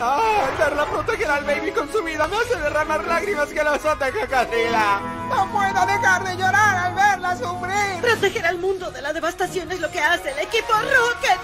¡Ah! Darla proteger al baby con su vida me hace derramar lágrimas que los ataca Godzilla. No puedo dejar de llorar al verla sufrir. Proteger al mundo de la devastación es lo que hace el equipo Rocket.